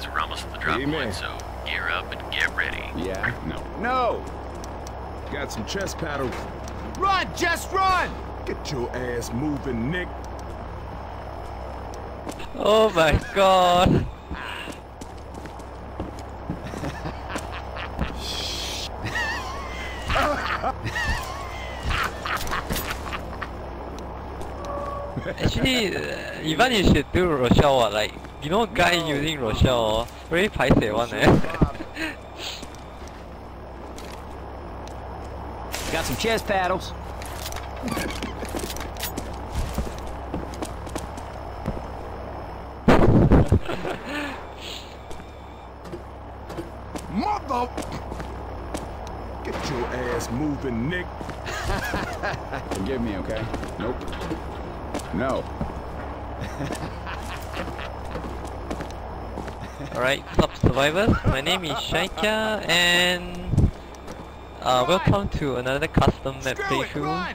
guys are almost at the drop Amen. point, so gear up and get ready. Yeah? No. No! Got some chest paddles. Run, just run! Get your ass moving, Nick. Oh my god. Actually, uh, Ivan, you should do Rochelle. what, Like, you know, guy using Rochelle, very paiseh one eh. Got some chest paddles. Mother... Get your ass moving, Nick. Forgive me, okay? Nope. No. Alright, top survivors. My name is ShineKia, and uh, welcome to another custom map Screw playthrough.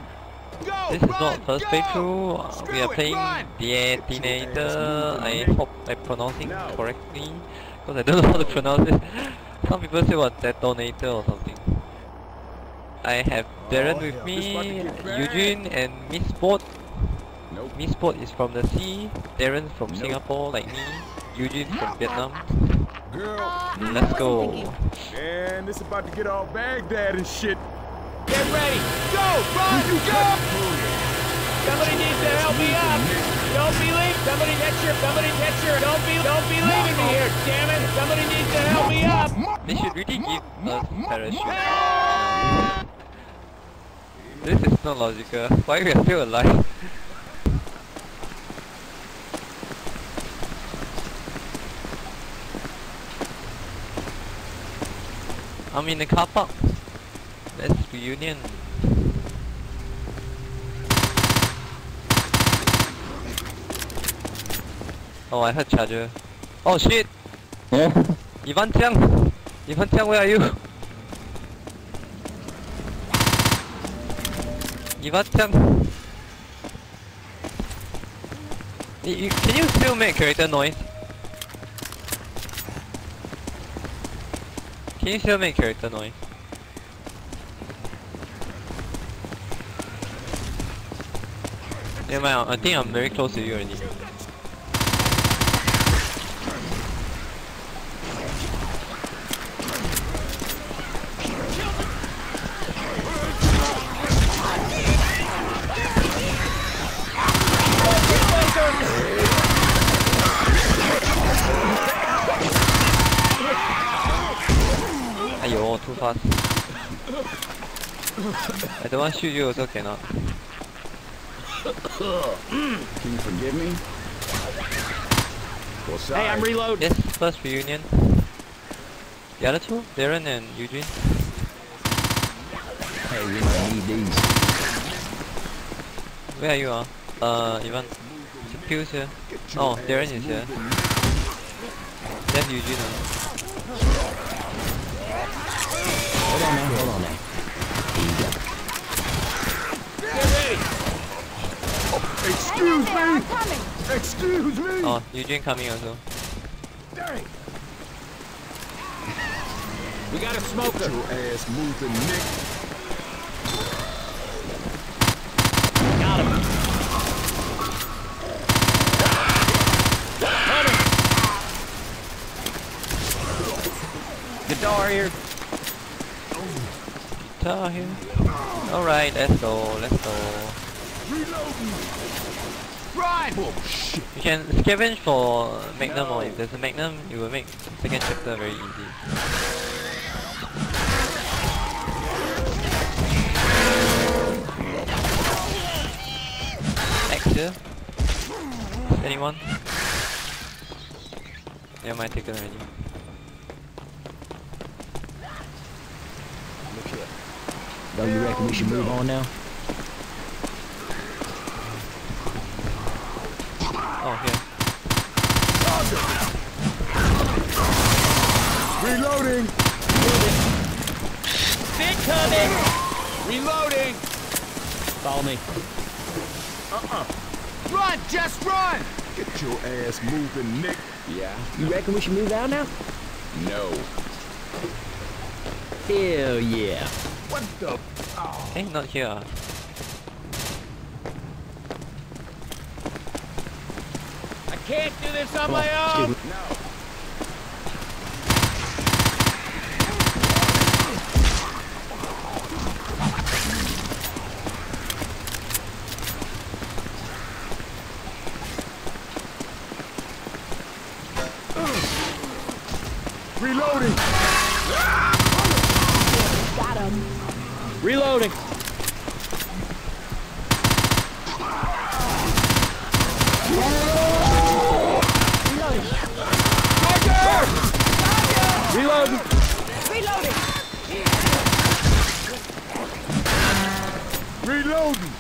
This is not first go! playthrough. uh, We are playing The Deadenator. I hope I'm pronouncing correctly, because I don't know how to pronounce it. Some people say what detonator or something. I have Darren Oh, with hell, this about to me. Eugene, and Miss Sport. Nope. Miss Sport is from the sea. Darren from Singapore, like me. Eugene from Vietnam. Girl, Let's go. man, this is about to get all Baghdad and shit. Get ready! Go! Run! Go! Somebody needs to help me up! Don't be leaving! Somebody catch your... Somebody catch your... Don't be... Don't be leaving me here! Damn it! Somebody needs to help me up! They should really give us parachute. Ah! This is not logical. Why we are still alive? I'm in the car park. Let's reunion. Oh, I heard charger. Oh shit! Yeah. Ivan Tiang! Ivan Tiang, where are you? Ivan Tiang! You- can you still make character noise? Can you still make character noise? Never mind, I think I'm very close to you already. Aiyo, too fast. I don't want to shoot you also cannot. Can you forgive me? Well, sorry. Hey, I'm reloading! Yes, first reunion. The other two? Darren and Eugene? Hey, we might need these. Where are you ah? Uh, Ivan. Pills here. Oh, Darren is here. That's Eugene ah. Hold on now, hold on now. Get ready! Excuse me! Excuse me! Oh, Eugene coming also. Dang! We got a smoker! Get your ass moving, Nick. Got him! Guitar here. Here. Alright, let's go, let's go. You can scavenge for Magnum or if there's a Magnum, you will make second chapter very easy. Here? Anyone? Yeah, my taken already. Don't you reckon we should move on now? Oh, here. Reloading! Big coming! Reloading! Follow me. Uh-uh. Run! Just run! Get your ass moving, Nick. Yeah? You reckon we should move out now? No. Hell yeah. What the? Eh, not here. I can't do this on my Oh, own. No. Reloading. Got him. Reloading. Reloading. Reloading. Reloading.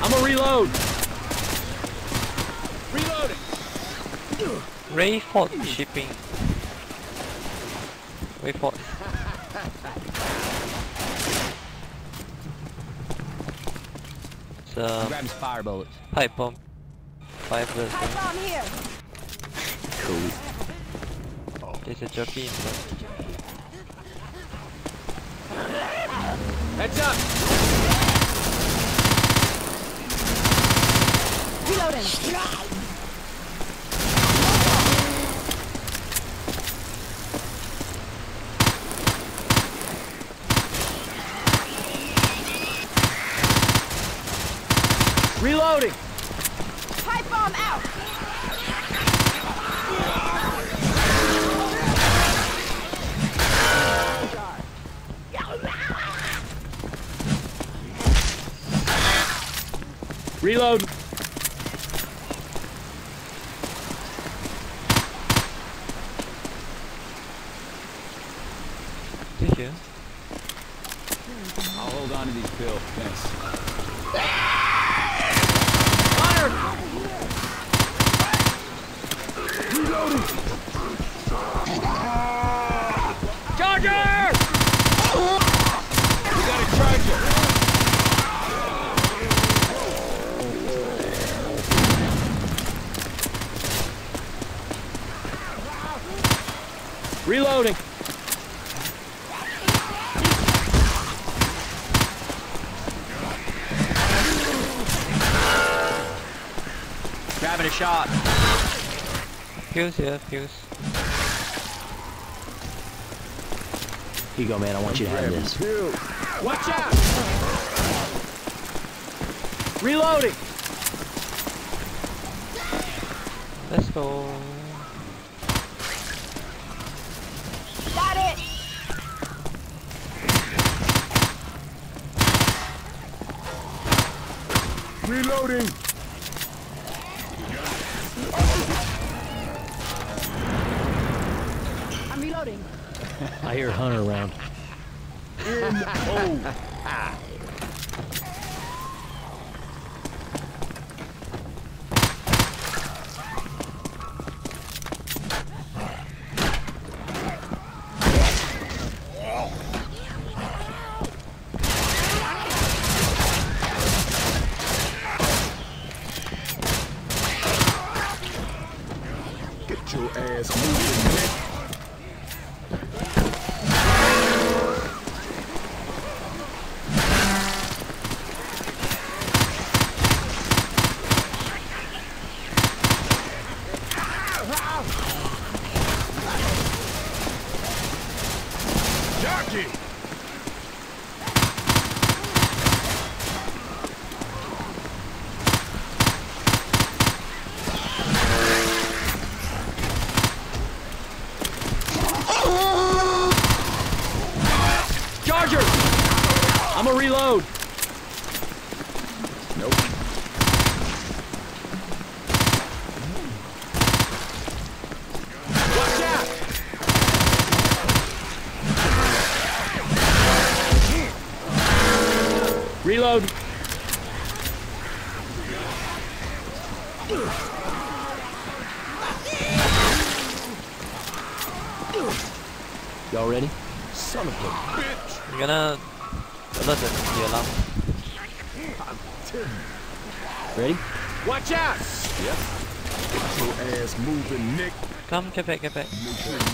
I'm gonna reload. Reloading. Rayford shipping. Rayford. It's a Grab fire bullets. pipe bomb. Five bullets. Pipe bomb here. Cool. There's a jockey in front. Heads up. Reloading. Reloading. Pipe bomb out. Reload. Do you hear? I'll hold on to these pills. Thanks. Charger! We got a charger. Reloading. Grabbing a shot. Fuse here, fuse. Here you go, man. I want you to have this. Watch out! Reloading. Let's go. Got it. Reloading. Get back, get back.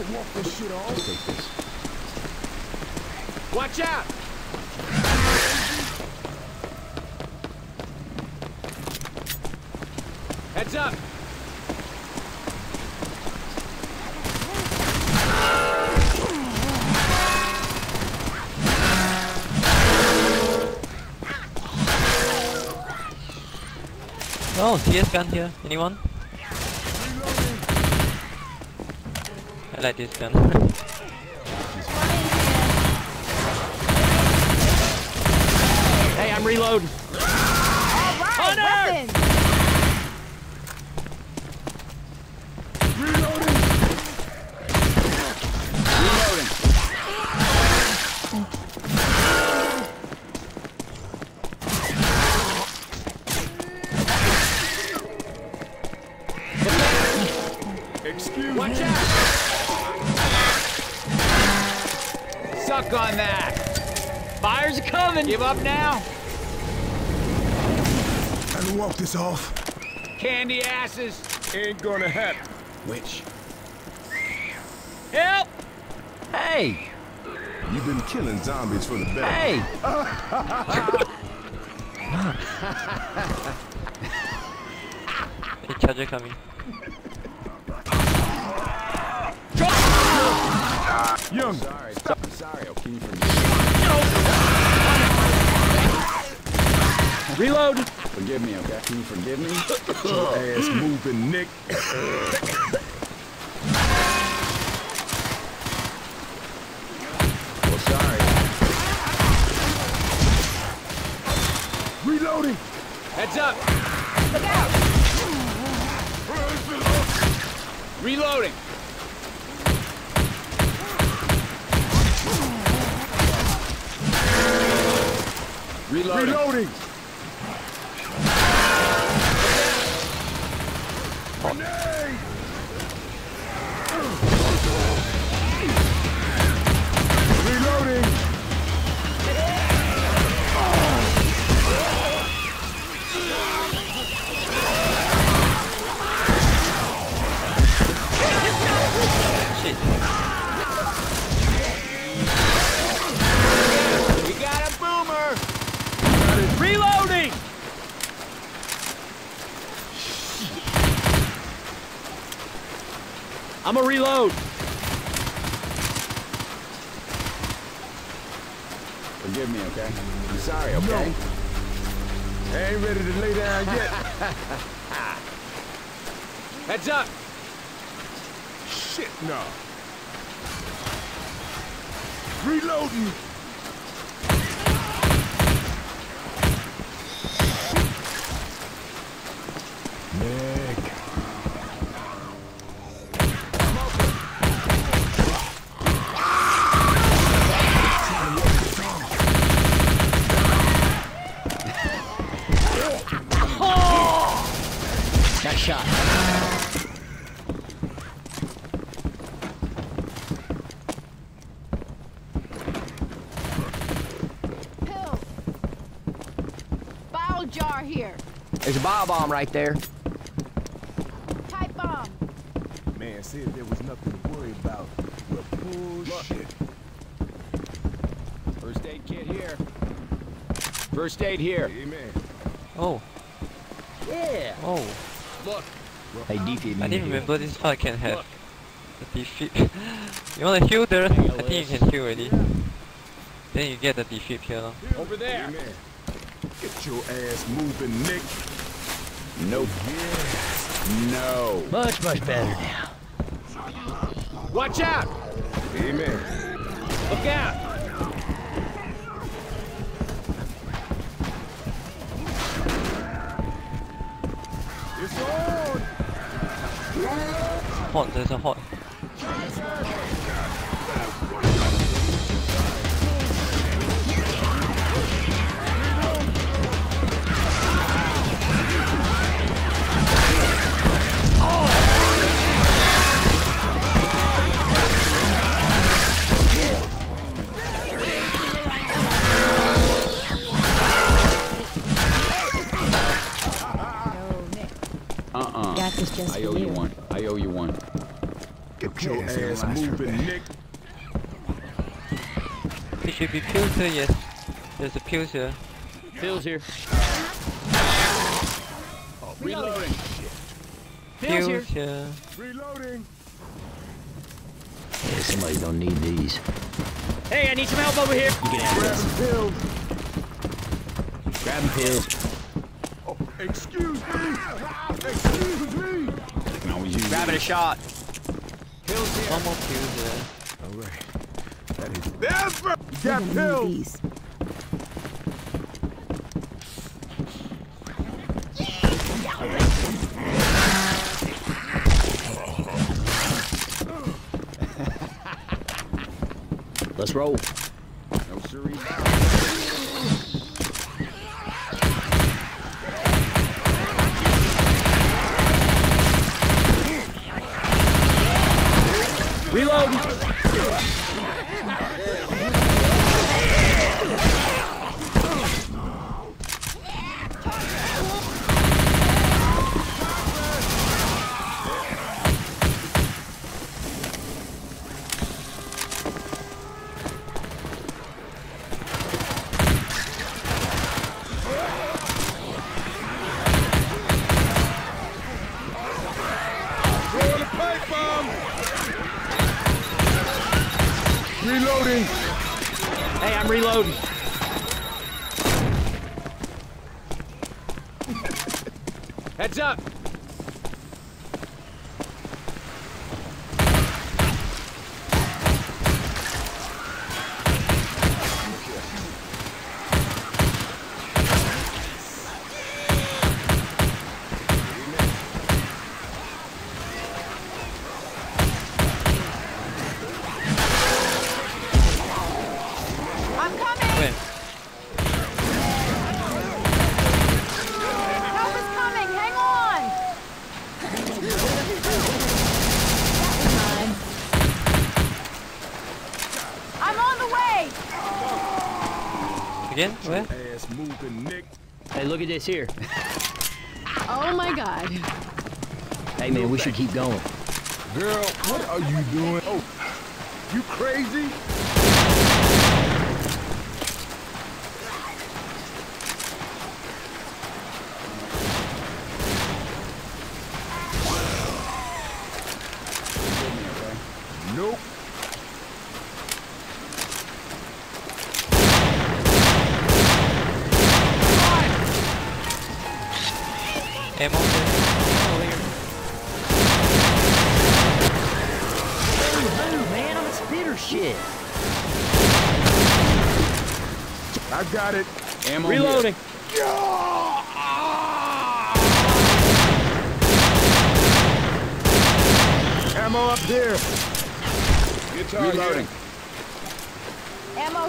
Can walk this shit. Take this. Watch out! Heads up! Oh, CS gun here. Anyone? Like this gun. Hey, I'm reloading. All right, Hunter! weapons! Asses. Ain't gonna happen. Which? Help! Hey! You've been killing zombies for the better. Hey! Hey, charger coming. Young, Sorry. I'm sorry. Oh, can you forgive? Reload! Forgive me, okay? Can you forgive me? your ass moving, Nick. I'm reload. Forgive me, okay? I'm sorry, okay? I ain't ready to lay down yet. Heads up! Shit, no. Reloading! Nick. Got shot. Pills. Bile jar here. There's a bile bomb right there. Pipe bomb. Man said there was nothing to worry about. Well, bullshit. First aid kit here. First aid here. Amen. Oh, Yeah. oh. Look. Hey, I didn't remember this part can have a defeat. you wanna heal there? I think you can heal already. Then you get the defeat here. Over there. Amen. Get your ass moving, Nick. Nope. No. Much, much better now. Watch out! Amen. Look out! It's on. Hot, there's a hot. Should pills here, yes. There's a pills here. Phil's here. Oh, Reloading. Pills here. here. Reloading. Yeah, somebody's gonna need these. Hey, I need some help over here. You can have Grab this. pills. Grab 'em pills. Oh, excuse me. Excuse me. I can always use Grabbing a these. shot. One more pills here. All right. That is never. You You're gonna need pills. these. Let's roll. No siree. Reloading. Throwing a pipe bomb. Reloading. Hey, I'm reloading. Heads up. I'm coming! When? Help is coming! Hang on! That was mine. I'm on the way! Again? Where? Ass moving, Nick. Hey, look at this here. Oh my god. Hey, man, we should keep going. Girl, what are you doing? Oh, you crazy?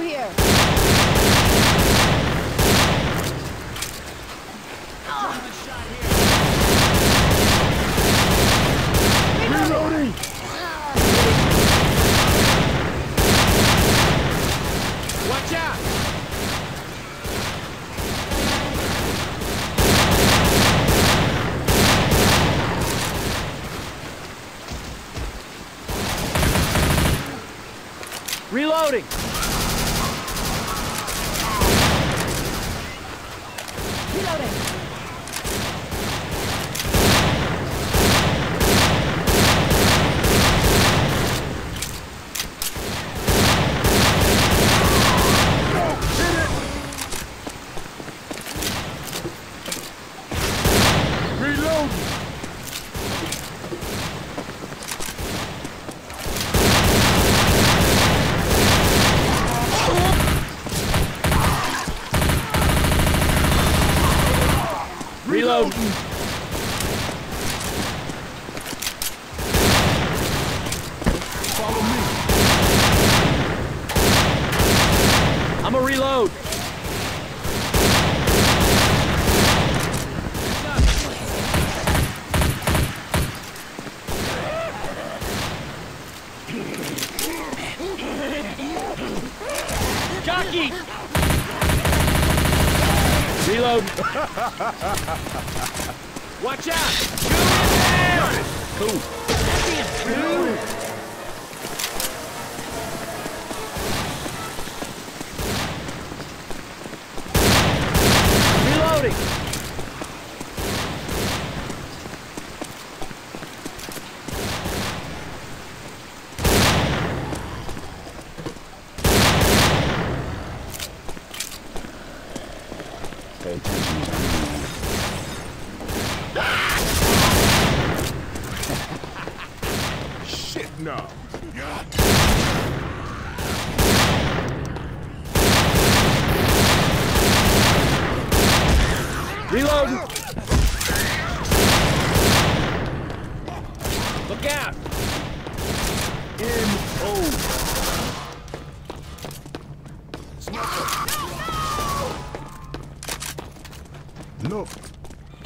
Here.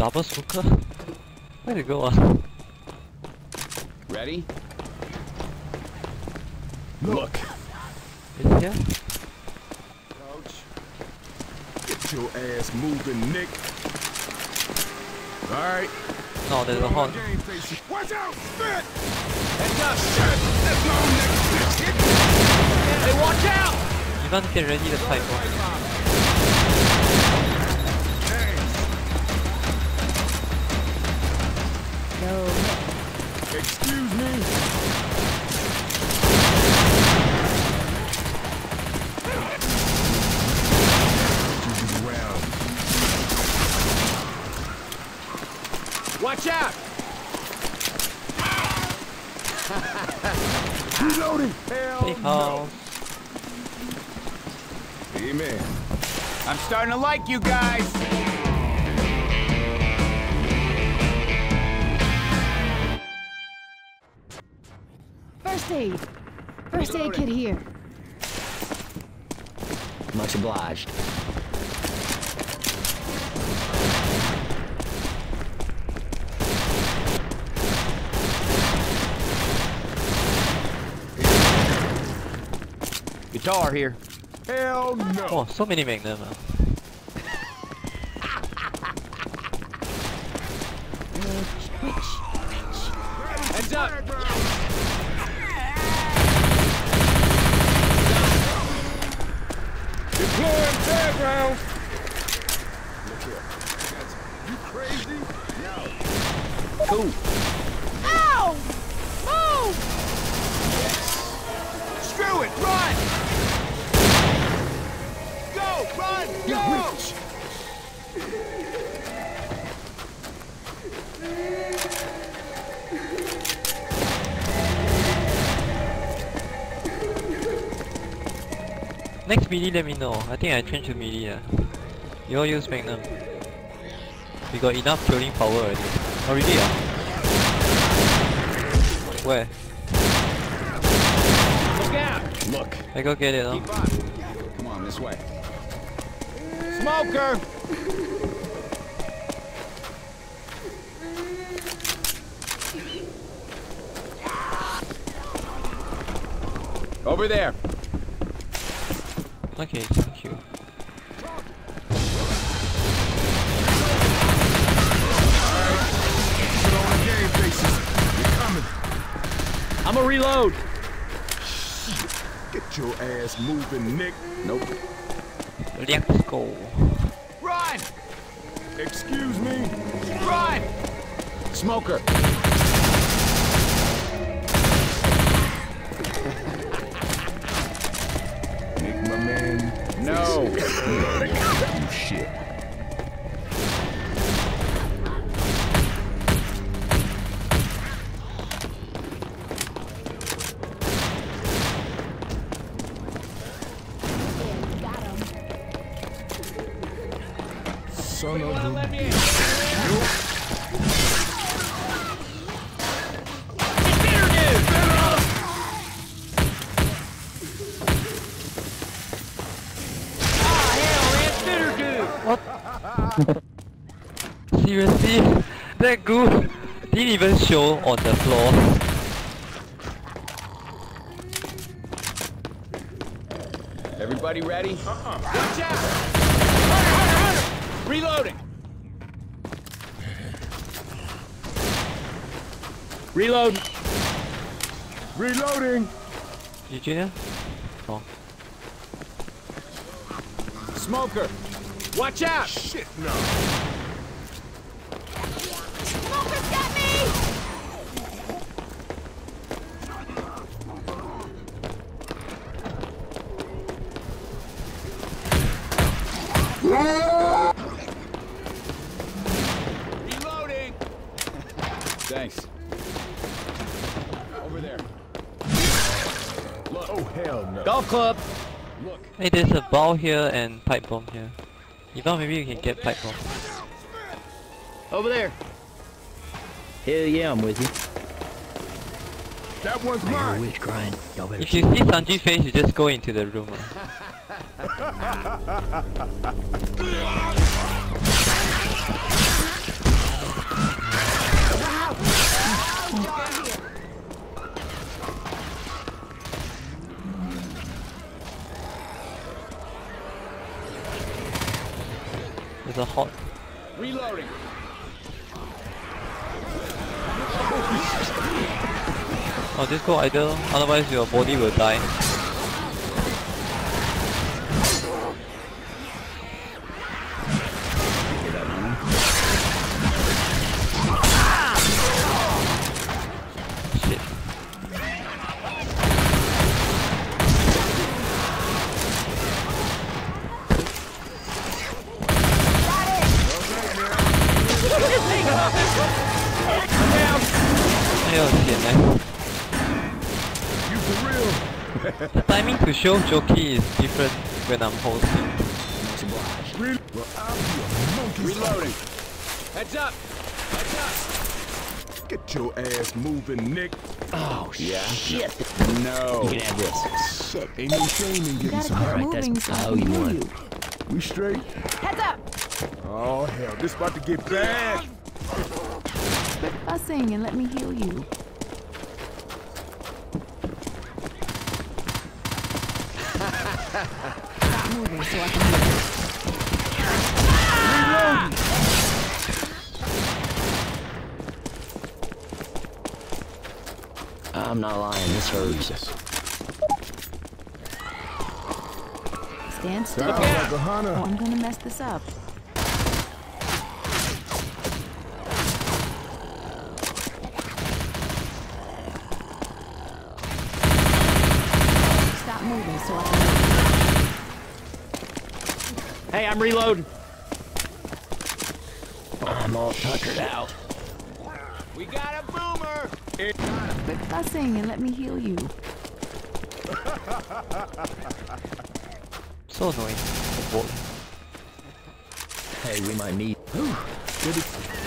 stop us, Luca? Way to go on. Ready? Look. In here. Coach. Get your ass moving, Nick. Alright. No, there's a hog. Watch out! Spit! Enough! Shit! There's no Nick! Hey, watch out! You don't get ready to fight, 太多。Go. Excuse me. Jesus. Watch out! Reloading. Safe house. Amen. I'm starting to like you guys. First aid. First aid kit here. Much obliged. Guitar here. Hell no. Oh, so many magnum melee, let me know. I think I change to melee. ah. You all use magnum. We got enough killing power already. Oh, really? Ah? Where? Look out! Look. I go get it. Keep up. Come on, this way. Smoker! Over there. Okay, thank you. Put on the game faces. You're coming. I'm a reload! Get your ass moving, Nick. Nope. Let's go. Run! Excuse me. Run! Smoker. No. You oh, shit. Seriously? That goo didn't even show on the floor. Everybody ready? Uh-huh. Watch out! Hunter, Hunter, Hunter! Reloading! Reload! Reloading. Did you? Oh. Smoker! Watch out! Shit, no. Smoker's got me! Reloading! Thanks. Over there. Oh, hell no. Golf club. Look. Hey, there's a ball here and pipe bomb here. Ivan, maybe you can get pipe bomb. Over there. Hell yeah, I'm with you. That one's I mine. witch crying. Y'all better If you see Sanji's face, you just go into the room. There's a hot. Reloading! Oh, just go idle, otherwise your body will die. Shit the timing to show jockey is different when I'm hosting. Reloading. Heads up. Heads up. Get your ass moving, Nick. Oh yeah. shit. No. You can have this. Shit. Ain't no shame in getting some. All right, that's how you want. We straight. Heads up. Oh hell, this about to get bad. Quit fussing and let me heal you. Stop moving so I can heal you. I'm not lying. This hurts. Stand still. Sounds like a hunter. Oh, I'm gonna mess this up. Stop moving so I can Hey, I'm reloading. I'm all tuckered out. We got a boomer! quit fussing and let me heal you. So annoying. Hey, we might meet. Screw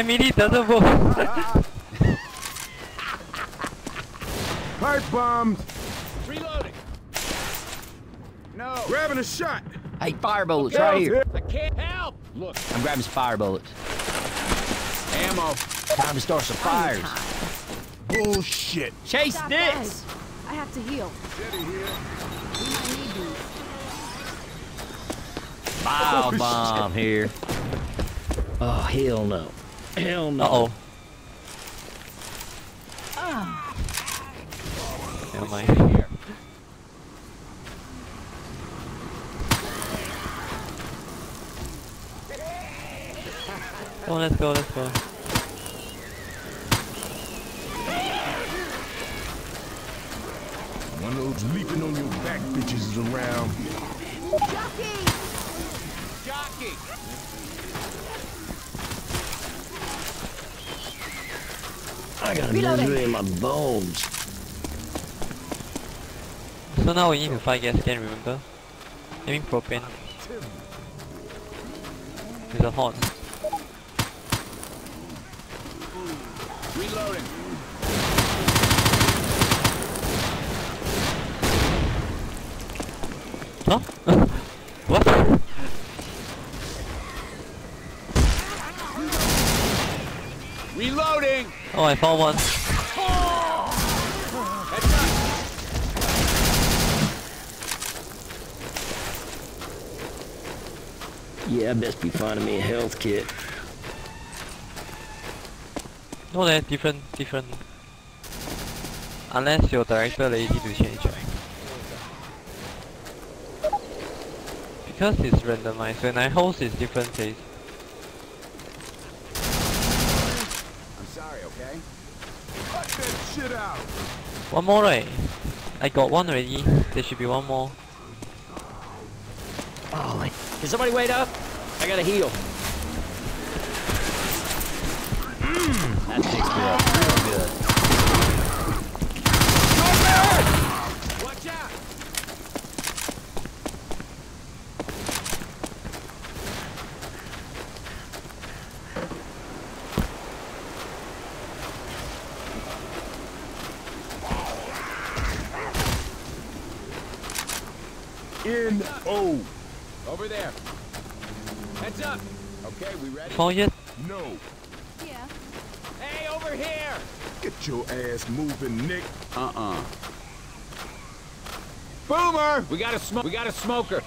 My melee doesn't work. Pipe bombs. Reloading! No! Grabbing a shot. Hey, fire bullets right here. I can't help! Look. I'm grabbing some fire bullets. Ammo. Time to start some fires. Bullshit. Chase Stop, this! guys. I have to heal. Steady here. We might need these. Bile Oh, bomb here. Oh, hell no. Hell no. Uh oh. Never mind. Oh, let's go, let's go. One of those leaping on your back bitches is around. Jockey! Jockey! I got a Reloading. misery in my bones. So now we need to fight gas can, remember? I mean propane. It's a hot. Reloading. Huh? what? Reloading! Oh, I found one. Yeah, I best be finding me a health kit. No, they're different, different. Unless your director lazy to change, right? Because it's randomized, when I host it's different place. I'm sorry, okay? Cut that shit out. One more, right? I got one already. There should be one more. Oh, my. Can somebody wait up? I gotta heal. That takes me up real good. Watch out! N O. Over there. Heads up! Okay, we yet? No. Yeah. Hey, over here! Get your ass moving, Nick. Uh-uh. Boomer! We got a smoke. We got a smoker.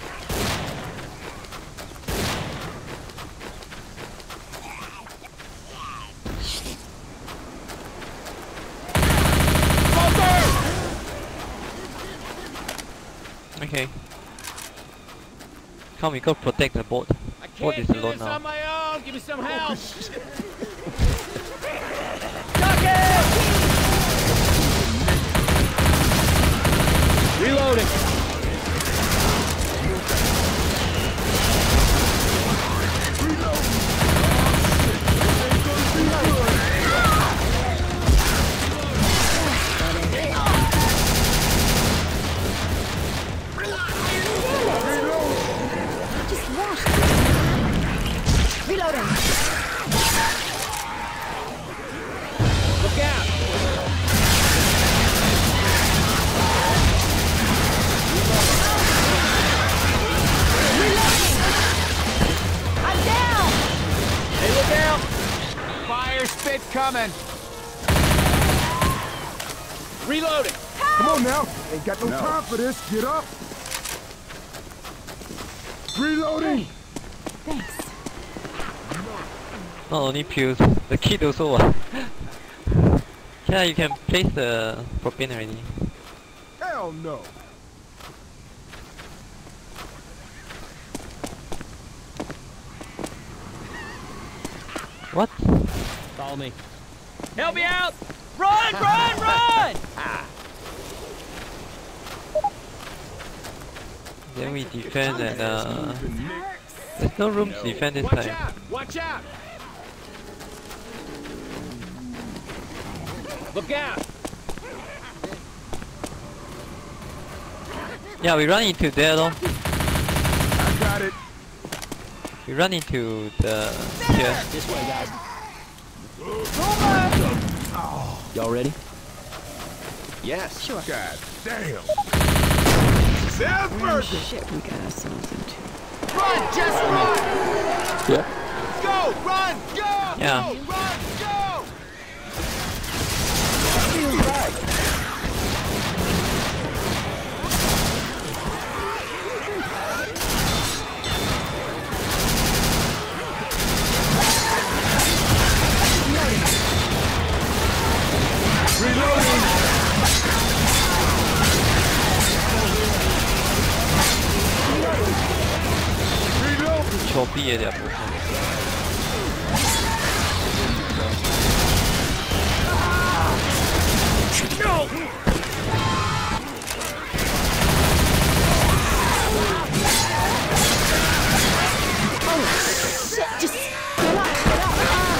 Okay. Come, we go protect the boat. I Boat can't is do alone this now. Give me some help. Reloading. Get up. Reloading. Thanks. Not only pills, the kit also. ah. yeah, you can place the propane already. Hell no. What? Follow me. Help me out! Run, run, run! Then we defend and uh, there's no room to defend this Watch time. out! Watch out! Look out! Yeah, we run into there though. I got it. We run into the here. This way, guys. Oh, Y'all ready? Yes. Sure. God damn. Sounds perfect. Shit, we got ourselves into. Run, just run! Yeah. Go, run, go! Yeah. Go, run, go! Reloading. clear their position. Shit, just get up, get up.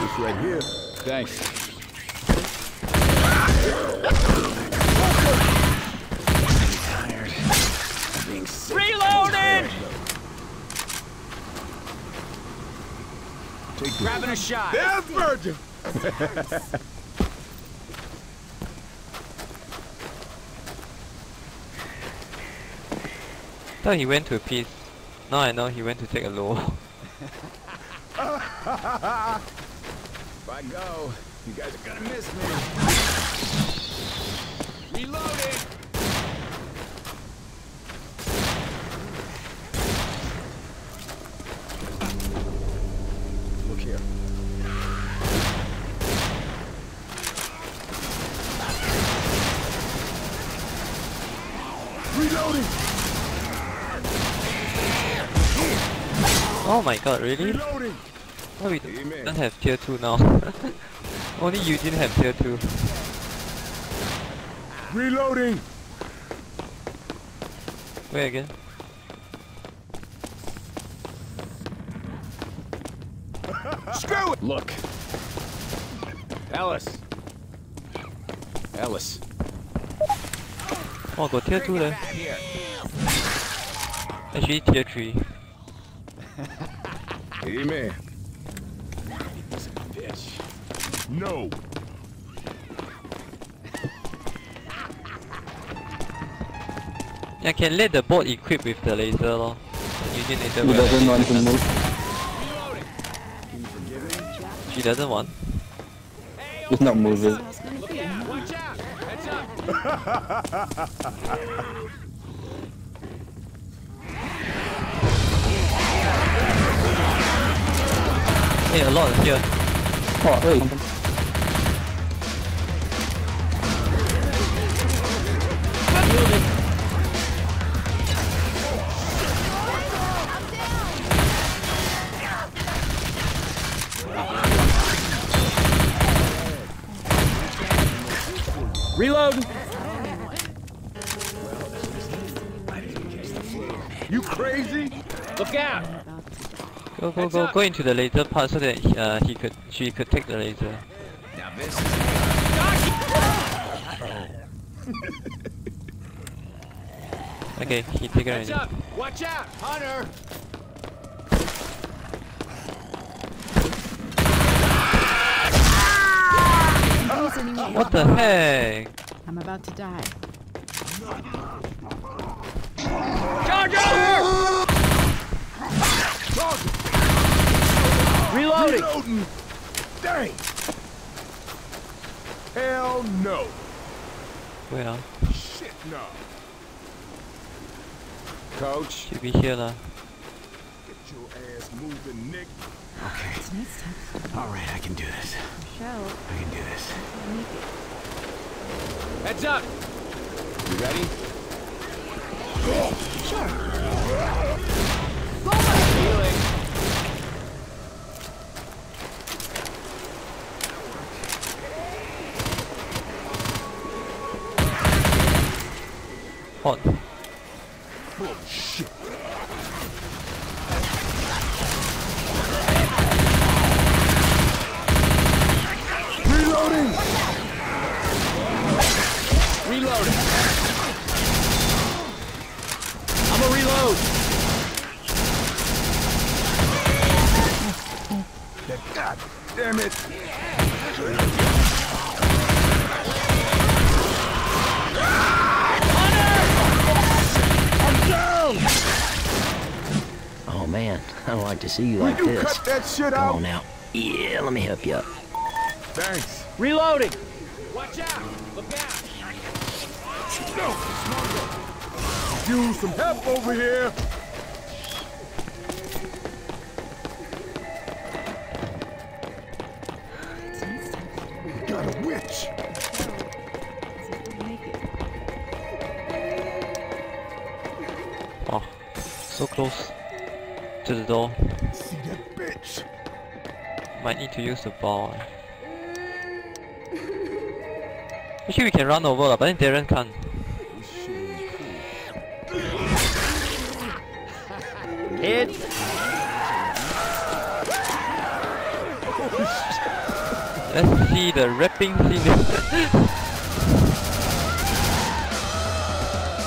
This right here. Thanks. Reloading! Take this. Grabbing a shot. There's Virgil. Thought he went to a piece. Now I know he went to take a low. If I go, you guys are gonna miss me. Reloading! Look here. Reloading. Oh my god, really? Reloading. Why we Amen. don't have tier 2 now? Only Eugene have tier 2. Reloading. Where again? Screw it! Look. Alice! Alice. Oh, got tier 2 there. Here. Actually tier 3. Amen. Bitch. No. Yeah, can let the bot equip with the laser lor. Eugene laser. He will- doesn't want to move. She doesn't want. He's not moving. Hey, a lot here. Oh, wait. Reloading! Go go go go into the laser part so that uh, he could she could take the laser. Now this is Okay, he take it Heads up! Watch out! Hunter! What the heck? I'm about to die. Charge over! Reloading! Reloading. Dang. Hell no. Where ah? Shit no. coach. Should be here lah. Get your ass moving, Nick. It's next time. All right, I can do this. Michelle, I can do this. Heads up! You ready? Healing! 我 see you like you this. cut that shit Come out? on now. Yeah, let me help you up. Thanks. Reloading! Watch out! Look out! Use some help over here. It's next time. We got a witch. See if we make it. Oh, so close. to the door. See that bitch? Might need to use the ball. Actually, we can run over, but then Darren can't. This shit ain't cool. Hit. Let's see the rapping scene.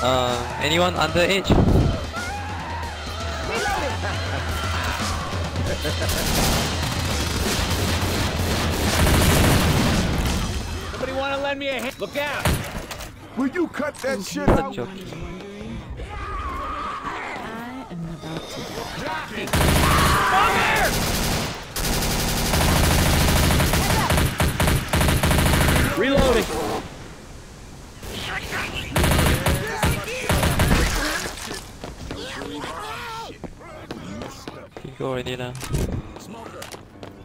um, anyone underage? Shit out? joke. I am about to die. Come here! Reloading. You go already now.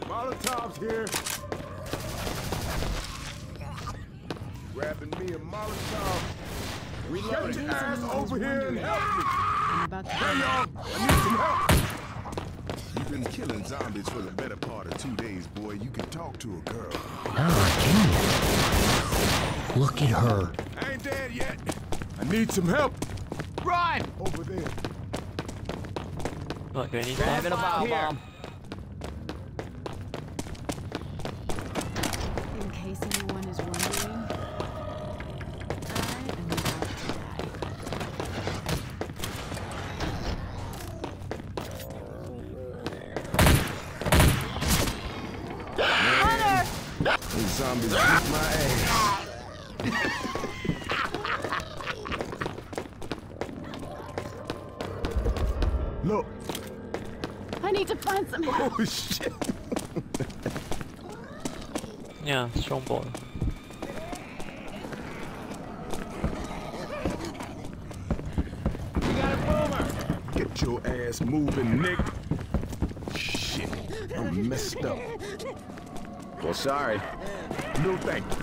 Molotov's here. Grabbing me a Molotov. Get your ass over here and help me. I'm about to Hey, die. y'all. I need some help. You've been killing zombies for the better part of two days, boy. You can talk to a girl. Ah, Look at her. I ain't dead yet. I need some help. Run! Over there. Not going Having anytime. a bomb Here. bomb. Yeah, strong ball. We got a boomer! Get your ass moving, Nick. Shit. I'm messed up. Well, sorry. No thank you.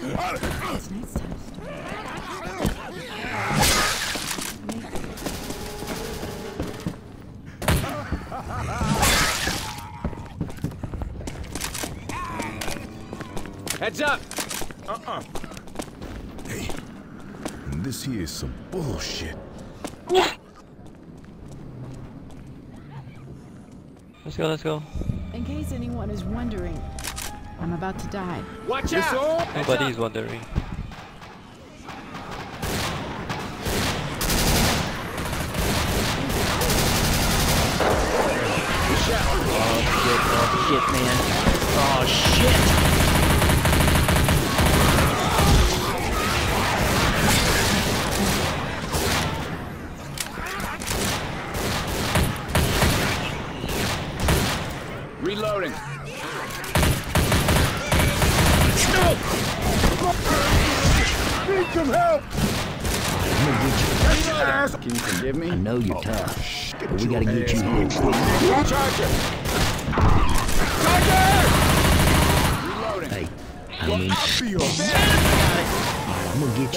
Tonight's toast. Heads up! Uh-uh. Hey, and this here is some bullshit. Let's go, let's go. In case anyone is wondering, I'm about to die. Watch out! Heads Nobody is wondering. Oh shit, Oh shit, man.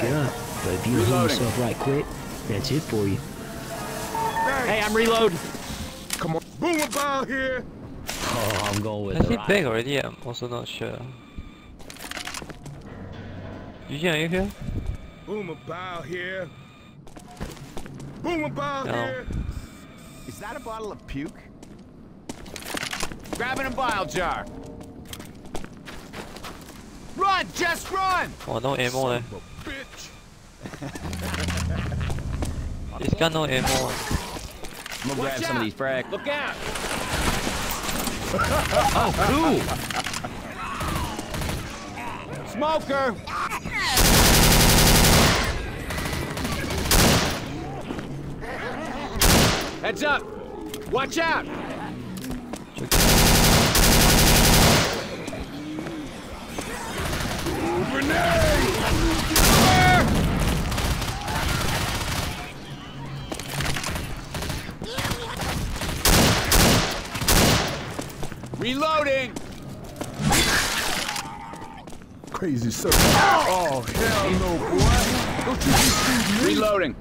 Man. I'm gonna get you up, but if you don't yourself right quick, that's it for you. Hey, I'm reloading. Come on. Boomer bile here. Oh, I'm going with Has the he right. back already? I'm also not sure. Eugene, are you here? Boomer bile here. Boom ball No. here. Is that a bottle of puke? Grabbing a bile jar! Run! Just run! Oh, no ammo leh. Son of a bitch. This gun no ammo. I'm gonna Watch grab some out. of these frags. Look out! Oh, cool. Smoker! Heads up! Watch out! Reloading! Crazy circle. Oh, hell no, boy. Don't you be. Reloading.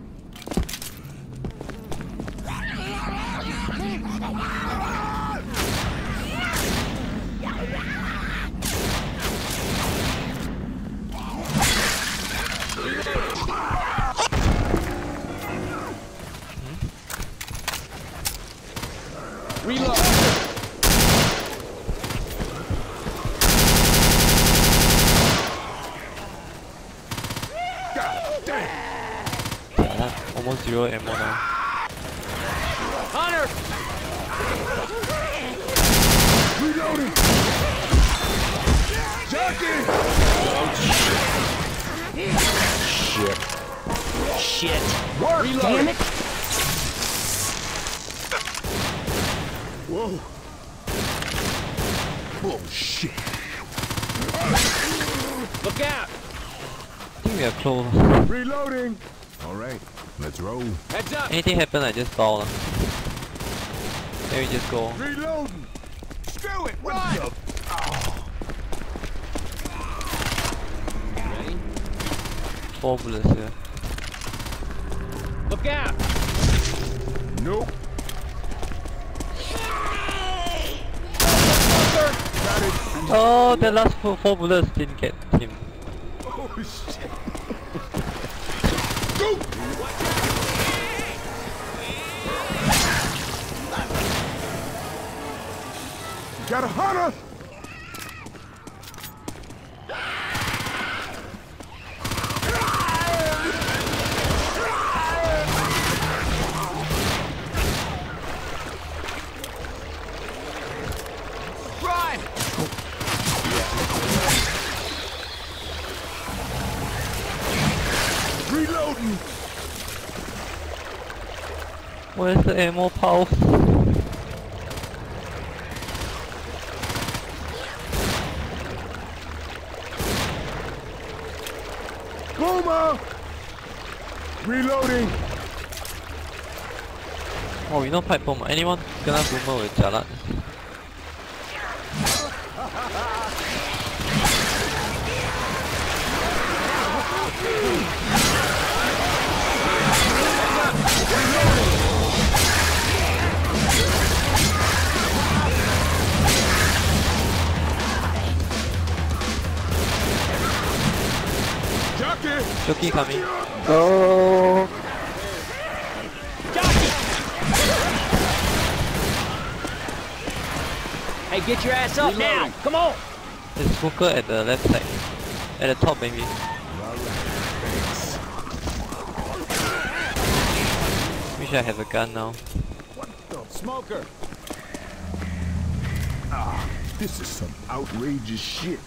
Anything happen, I just bow. lah. Then we just go. Reloading! Screw it! What the? Four bullets here. Look out! Nope. Oh, the last four, four bullets didn't get him. Oh shit! Got a hunter! Run! Reloading! Where's the ammo pulse? Boomer! Reloading! Oh, we know pipe bomb. Anyone gonna boomer with? Jockey! Jockey coming. Oh, get your ass up now. Come on. There's smoker at the left side. At the top maybe. Wish I have a gun now. What the smoker! Ah, this is some outrageous shit.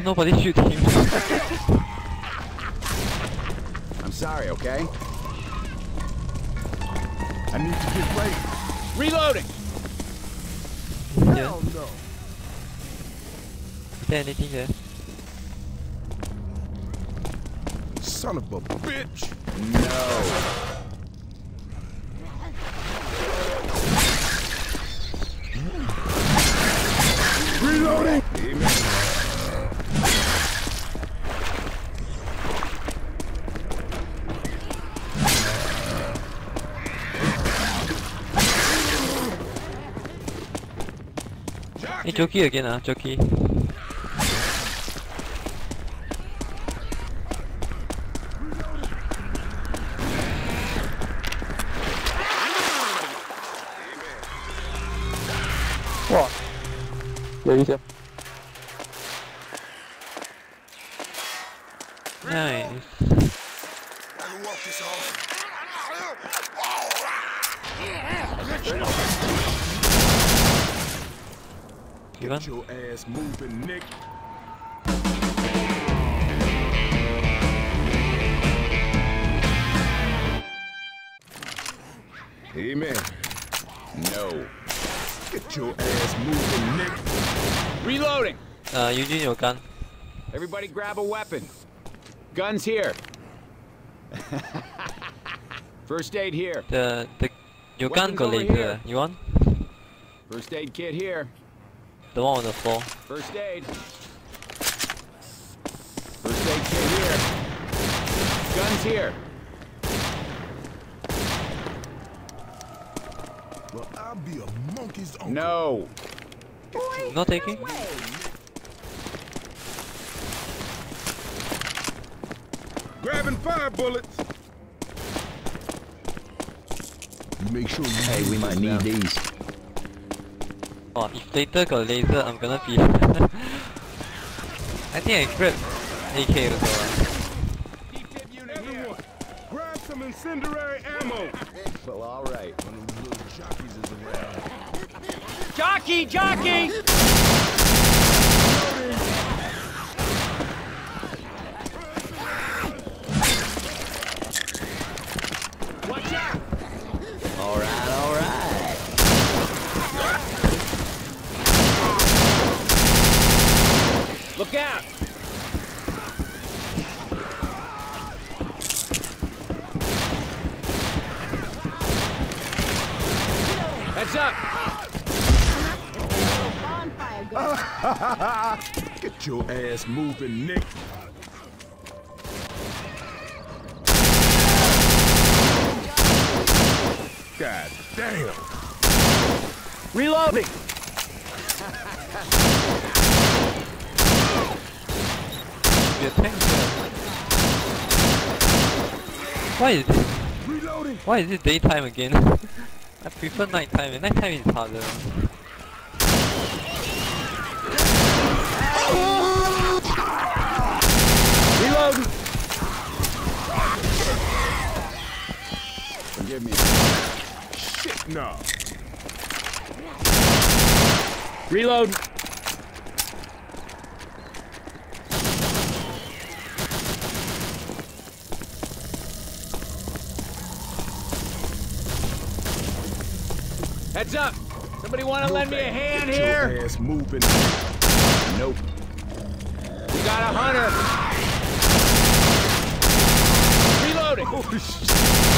Huh? Nobody shoot him. I'm sorry, okay? I need to get ready. Reloading! yeah. Hell no. Is there anything there? Son of a bitch. No. Reloading. Jockey again, ah, jockey. Uh, Eugene, your gun. Everybody grab a weapon. Guns here. First aid here. The the your gun Weapons got over laser. here. You want? First aid kit here. The one on the floor. First aid. First aid kit here. Guns here. Well, I'll be a monkey's uncle. No. Not taking? Grabbing fire bullets. You make sure you Hey, we might need now. these. Oh, if later got laser, I'm gonna be. I think I grabbed AK also. Everyone, grab some incendiary ammo. Well, all right. One of those little jockeys is around. Jockey, jockey. Watch out. Alright, alright. Look out. Heads up. Bonfire going. Get your ass moving, Nick. God damn. Reloading. Be a. Why is it, Reloading. why is it daytime again? I prefer nighttime. and Nighttime is harder. Me. Shit, no. Reload. Heads up. Somebody want to lend me a hand Get here? Your ass moving. Nope. We got a hunter. Reloading. Holy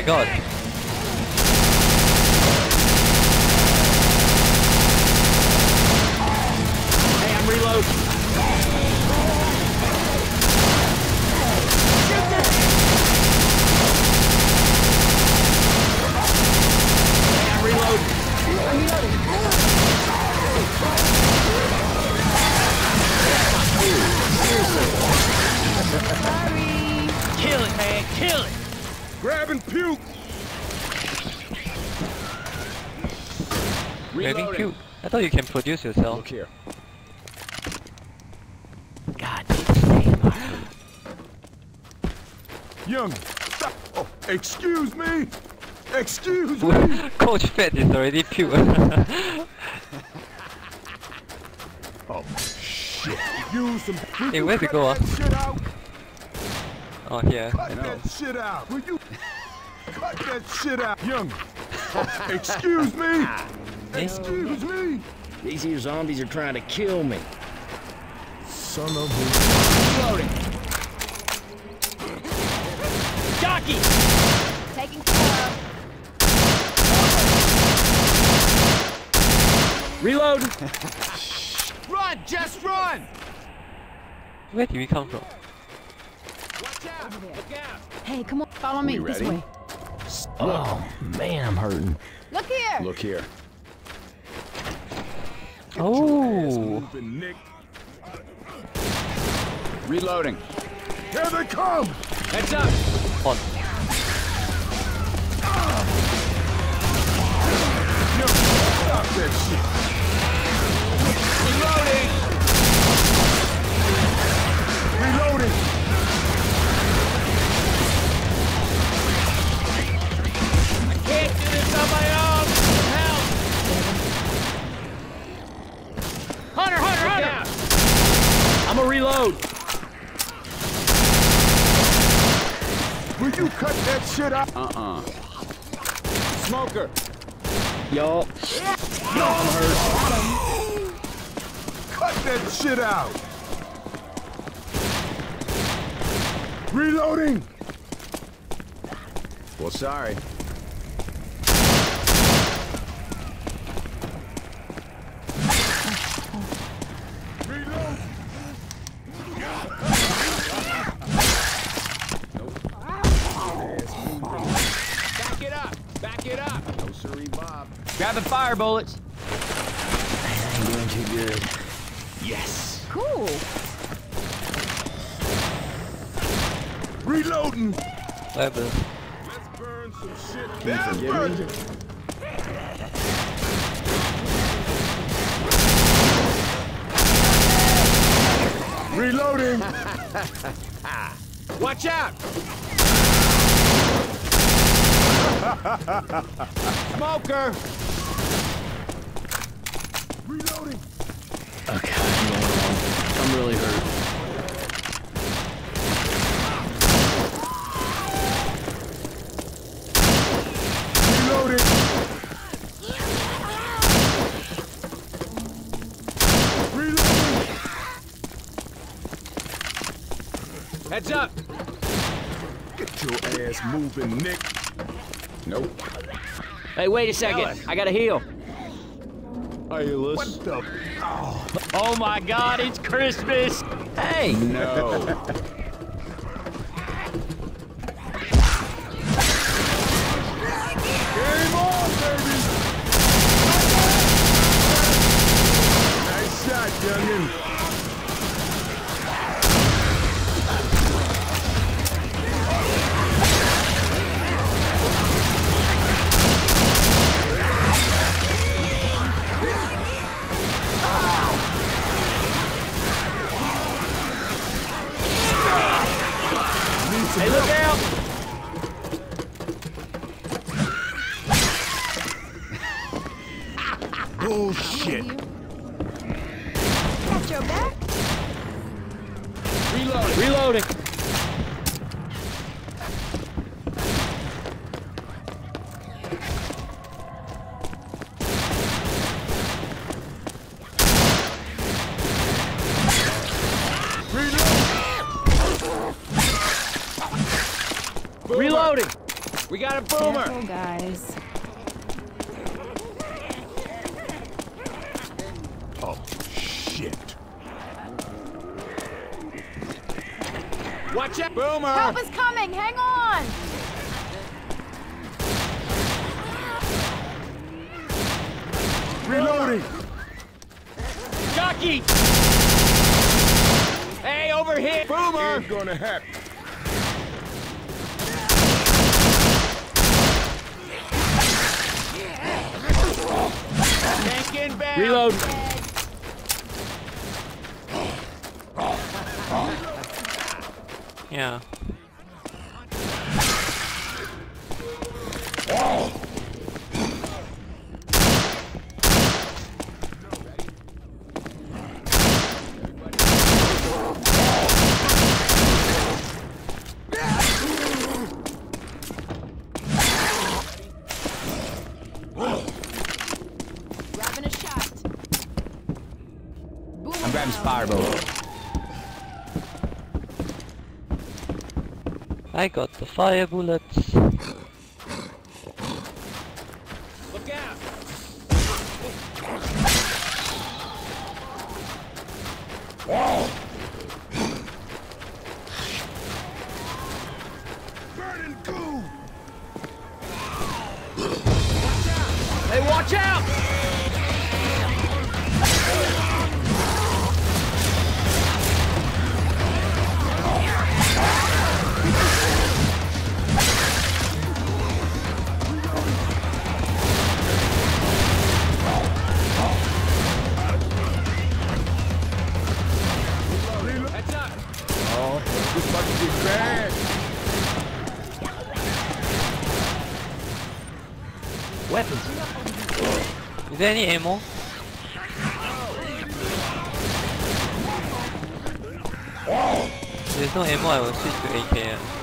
my god. Grabbing Reloading. cute. I thought you can produce yourself. Look here. God Young. Oh, excuse me. Excuse me. Coach Fed is already pure. Oh, shit. Use some. Hey, where'd it go, ah? Cut out. Oh, here. Cut know. that shit out. Will you cut that shit out, young? Oh, excuse me. Excuse me. These here zombies are trying to kill me. Son of a. Reloading. Jockey! Taking care of. Reload. Run! Just run! Where did we come from? Watch out! Look out! Hey, come on. Follow me this way. Oh man, I'm hurting. Look here. Look here. Oh, Moving, Reloading. Here they come. Heads up! on. Yo, stop that shit. Reloading! Reloading. Can't do this on my own! Help! Hunter, Hunter, Reload. Will you cut that shit out? Uh-uh. Smoker! Y'all. I'm hurt. Cut that shit out. Reloading. Well, sorry. Reload. Back it up! Back it up! No siree, Bob. Grabbing fire bullets! I'm doing too good. Yes! Cool. Reloading. Level. Let's burn some shit. Can you forgive Burn me? it. Reloading. Watch out! Smoker! Reloading. Okay, I'm going on. I'm really hurt. Reloading. Reloading. Heads up! Get your ass moving, Nick. Nope. Hey, wait a second. Ellis. I gotta heal. What the? Oh my god, it's Christmas! Hey. No. I got the fire bullets. 上にエモ。でそのエモはシュッと AK やん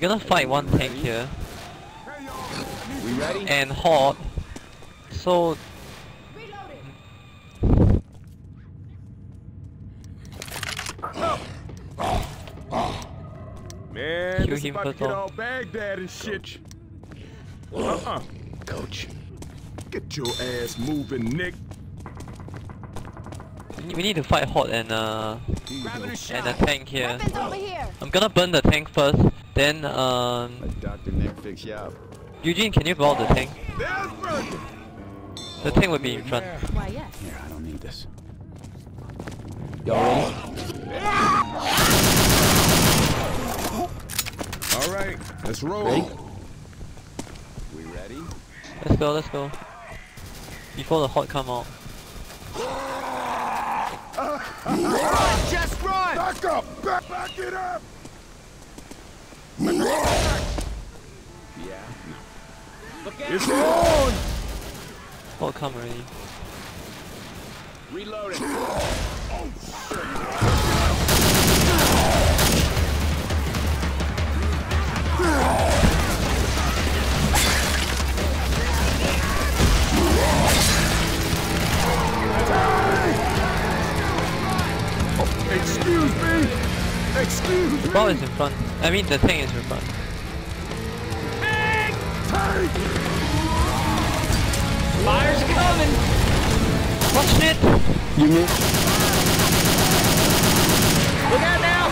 gonna fight one tank here Hey, y'all. I need We ready? and horde. So Man, Kill this him about to first get all Baghdad and shit. Uh-uh. Coach. Get your ass moving, Nick. we need- to fight horde and uh a and a tank here. Here. I'm gonna burn the tank first. Then um Dr. Nick fix you up. Eugene, can you blow the tank? The tank will be in front. Why, yes. Here, I don't need this. Y'all ready? All right, let's roll. Ready? We ready? Let's go, let's go. Before the hot come out. Just run! Back up! Back, back it up! Yeah. Look out! It's on! Horde come already. Reloading! Excuse me! Excuse me! The ball is in front. I mean the thing is in front. Tank! Fire's coming! Watch it! You mean? Look out now!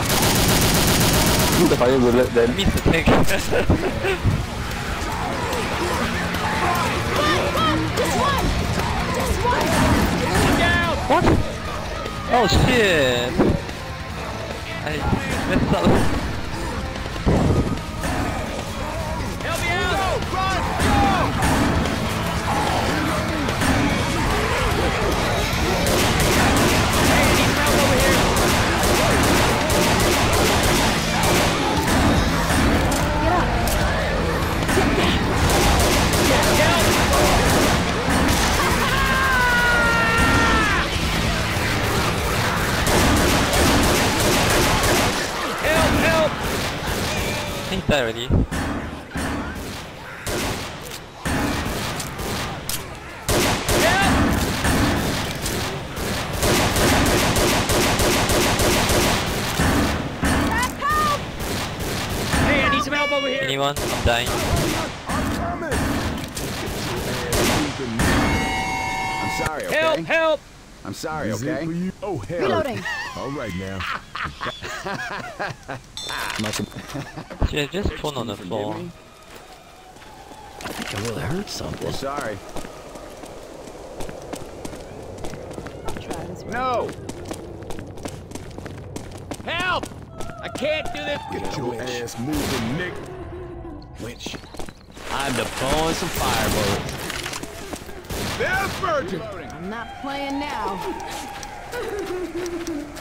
The fire bullet I then. missed the tank. Just one! Just one! Look out! what? Oh shit! I messed up. Over here! Anyone? I'm dying. I'm coming! Get your ass moving, Nick. I'm sorry, okay? Help! Help! I'm sorry, okay? Oh, hell. Reloading. All right now. She had just thrown on the Forgive floor. I think I really heard something. Well, sorry. I'll try this one. No! Help! I can't do this! Get your ass moving, Nick. Which? I'm deploying some firebolts. There's Virgil! I'm not playing now.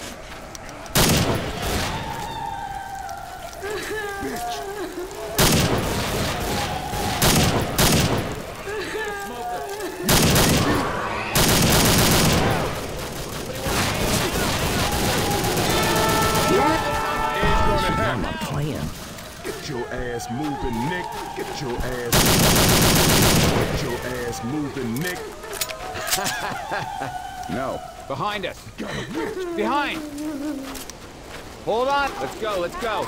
Get your ass moving, Nick. Get your ass. Get your ass moving, Nick. no. Behind us. Behind. Hold on. Let's go. Let's go.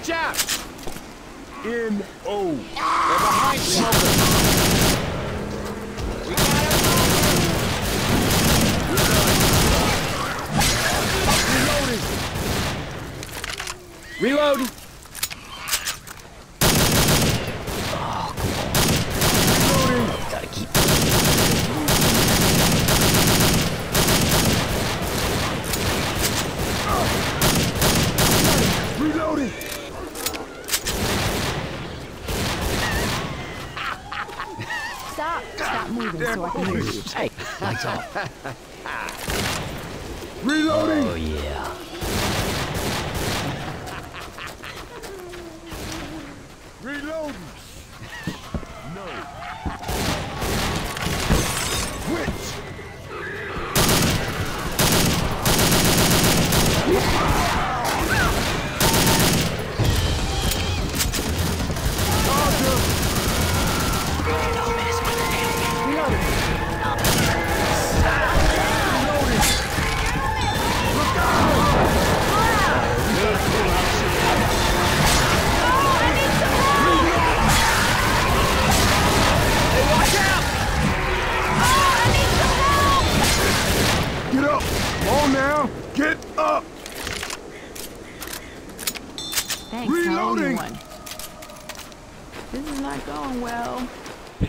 Watch out. N O. They're behind smoker. We got him. Reloading keep. Reloading. Stop. Stop moving so I can hear you. Hey, lights off. Reloading. Oh yeah.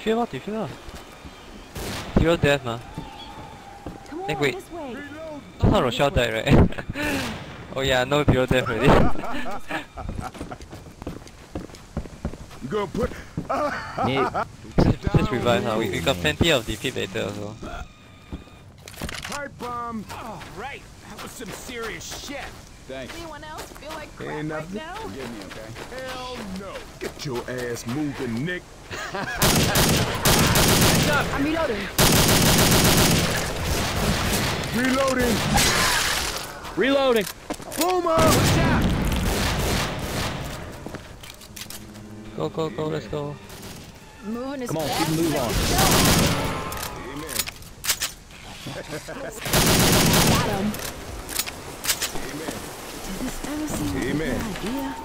shoot him if you shoot him up. Hero's death, man. Come on, like, wait. I thought Rochelle died, right? oh yeah, no hero you're dead gonna put... just, revive, huh? We, we got plenty of defeat later, so... Pipe bomb! Alright, that was some serious shit! Thanks. Anyone else feel like crap Ain't right nothing. now? Forgive me, okay? Hell no. Get your ass moving, Nick. I'm reloading. Reloading. Reloading. Boomer. Go, go, go, let's go. Moving as come on, fast keep the move on. Amen. Got him. Did this ever seem a Amen. good idea?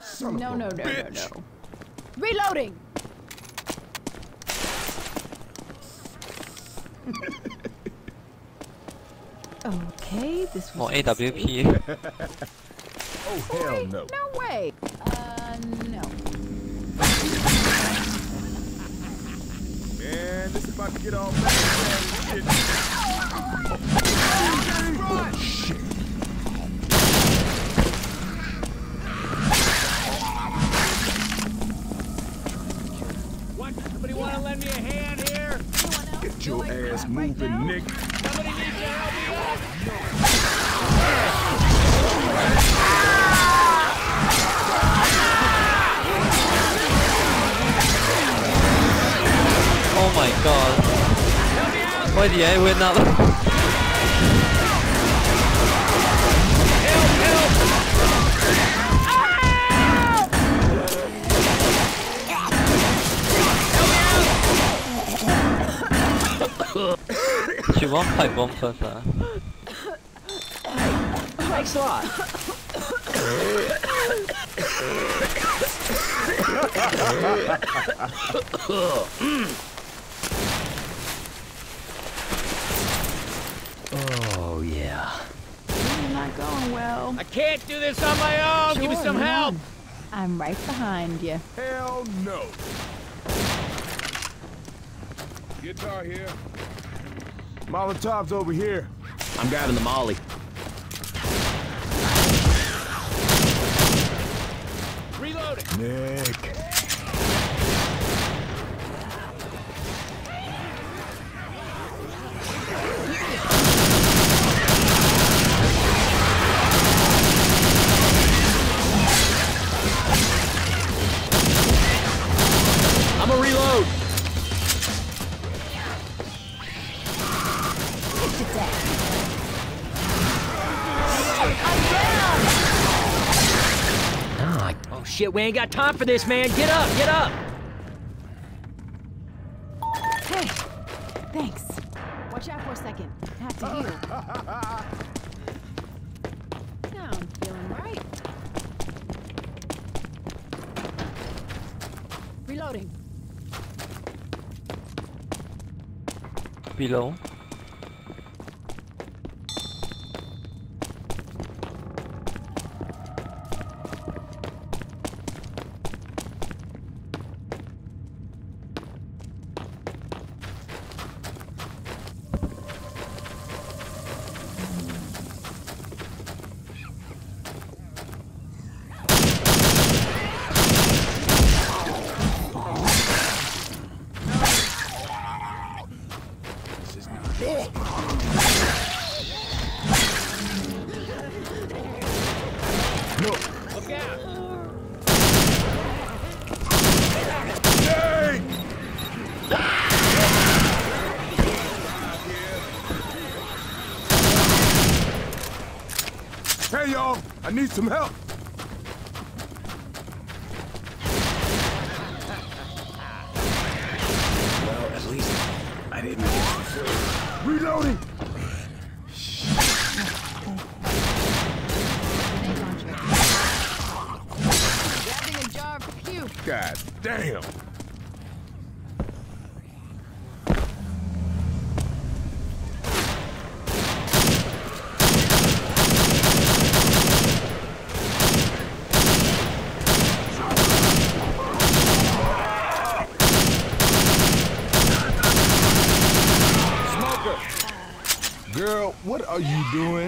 Son No, no, no, no, bitch. no. Reloading. okay, this was More. AWP. Oh hell no. No way. Uh, no. Man, this is about to get all bad. Oh, shit. What? Somebody want to lend me a hand here? Get your ass moving, right Nick. Somebody needs to help me out. My god. Why did I went up? She won't pipe bomb first, ah. Thanks a lot. Oh going well. I can't do this on my own. Sure, Give me some help. I'm right behind you. Hell no. Guitar here. Molotov's over here. I'm grabbing the molly. Reloading. Nick. shit. We ain't got time for this, man. Get up, get up! Hey, thanks. Watch out for a second. Have to heal. Feeling right. Reloading. I need some help. doing?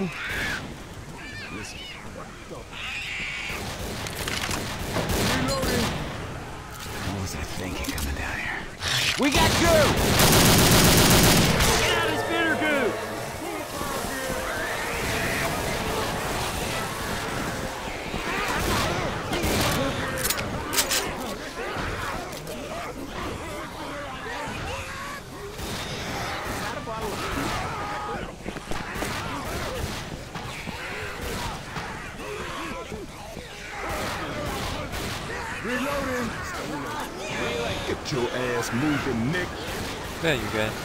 There you go.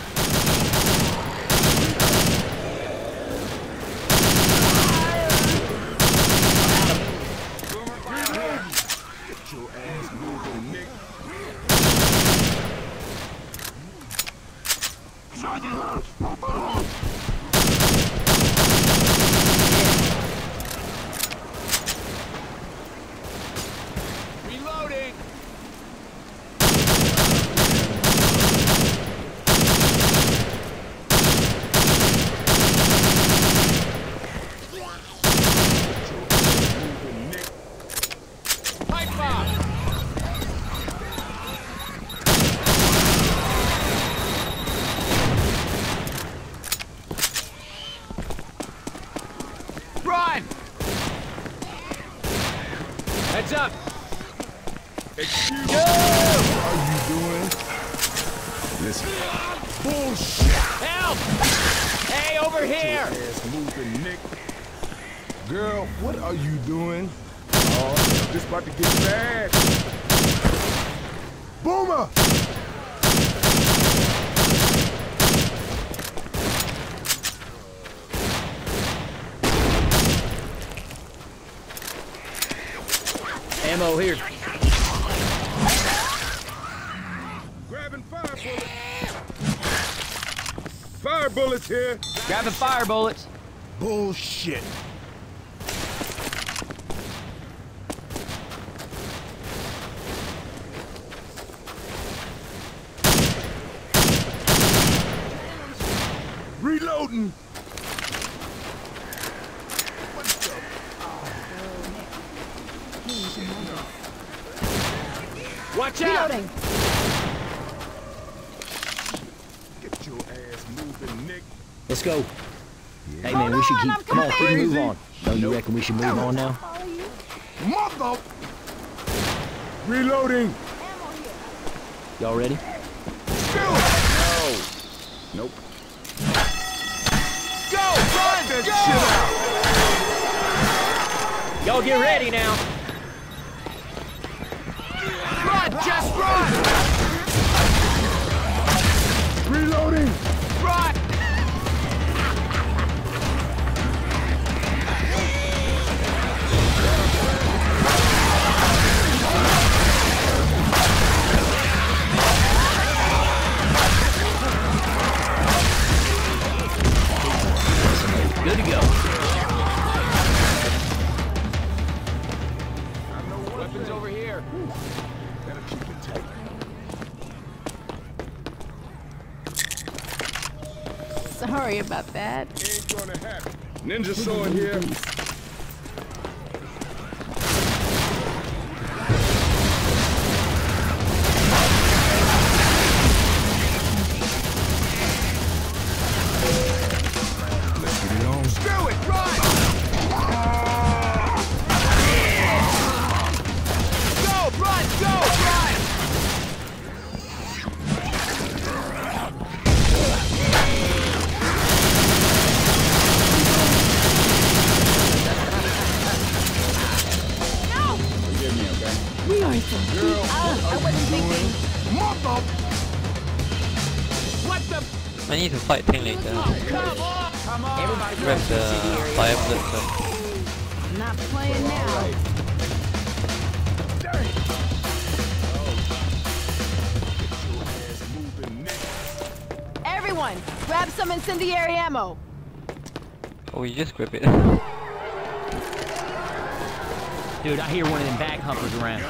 Grab the fire bullets. Bullshit. We should move on now? Mother! Reloading. Y'all ready? Fight Ting later. Come on! Come on! Everybody Grab the fire bullet first. Not playing now. Ass moving, Nick. Everyone, grab some incendiary ammo. Oh, you just grab it. Dude, I hear one of them bag humpers around.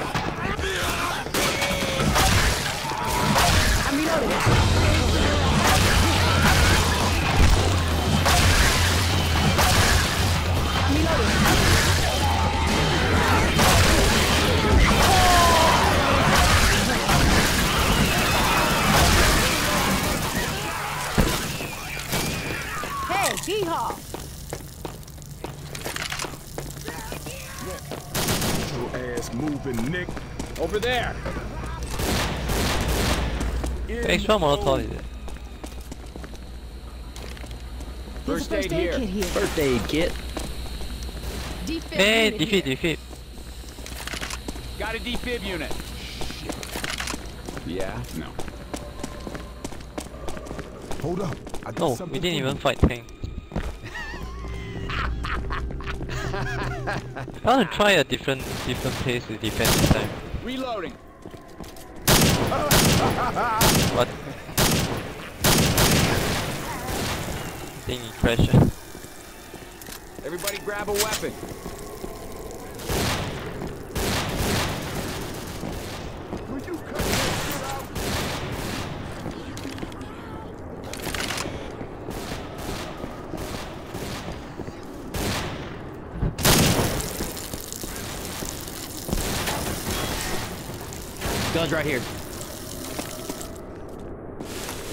I'm reloading. Hey, D-Haw! Get your ass moving, Nick. Over there! Extra Molotov is it? There's a First aid here. kit here. First aid kit. Defib Hey, unit defeat, here. defeat. Got a defib unit. Yeah? No. Hold up. I did No, we didn't even fight Ting. I want to try a different different place to defend this time. Reloading. What? Think he crashed. Everybody grab a weapon. Will you cut that shit out? Guns right here.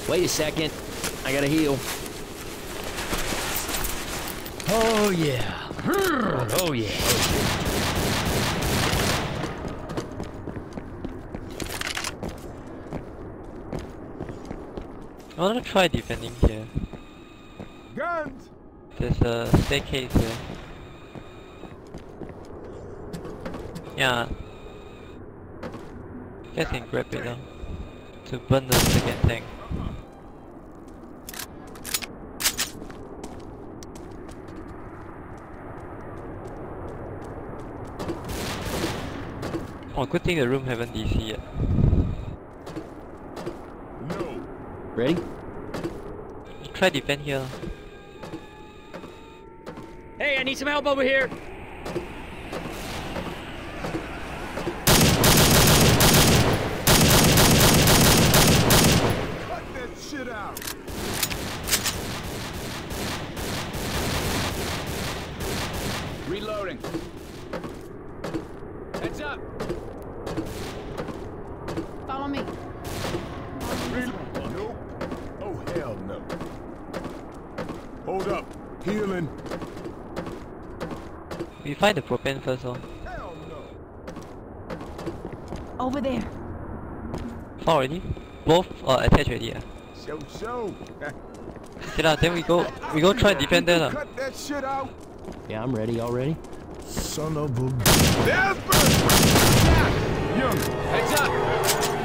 Wait a second. I gotta heal. Oh yeah. Oh yeah. I want to try defending here. Guns. There's a staircase here. Yeah. Guess can grab it now. To burn the second thing. Oh, good thing the room haven't DC yet. No. Ready? Try defend here. Hey, I need some help over here. Cut that shit out. Healing. We find the propane first, oh. Over there. Found already? Both uh, attached already. ah. Show, show. Okay lah, then we go we go try defend there lah. Cut that shit out. Yeah, I'm ready. Y'all? Son of a. Young. Heads up!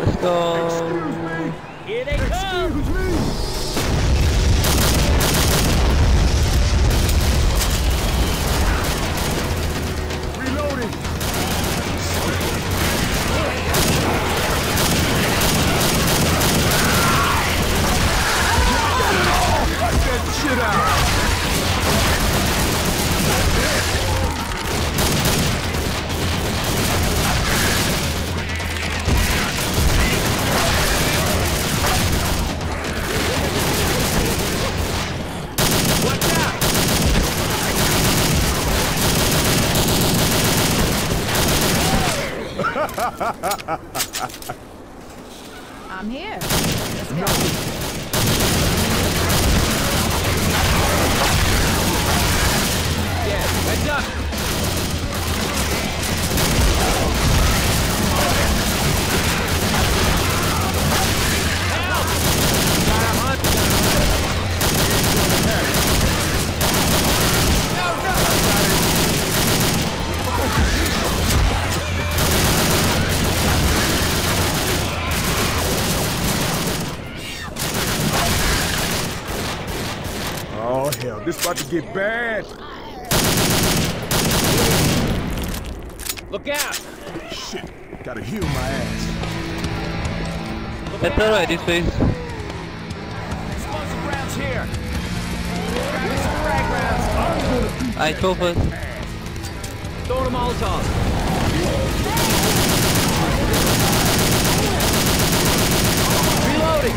Let's go. Excuse me. Here they come! Shit out. I'm here. Let's go. Heads up! Help! Oh this about to get bad. Look out! Shit, gotta heal my ass. Better right this place. Explosive rounds here! Grab me some frag rounds! I throw first. Throw a Molotov! Reloading!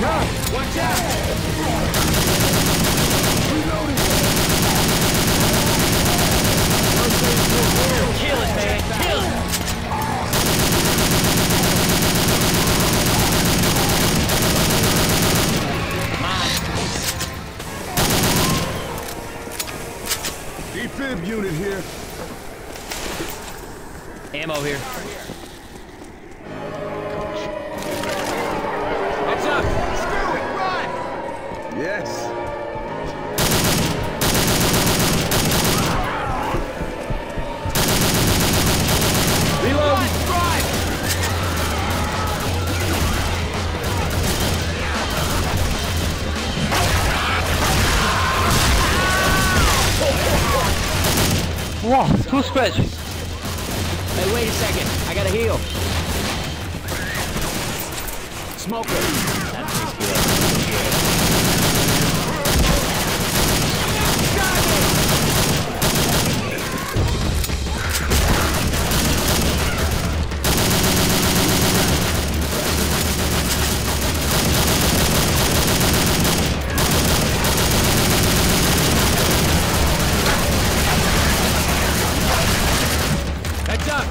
Watch out! Kill it, man! Kill it! Unit here. Ammo here. Scratch. Hey, wait a second. I gotta heal. Smoker! That tastes good. Heads up!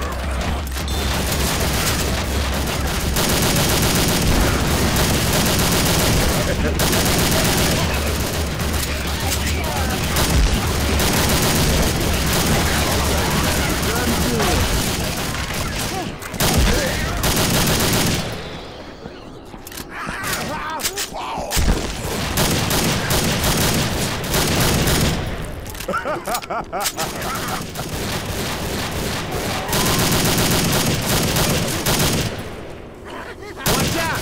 Watch out!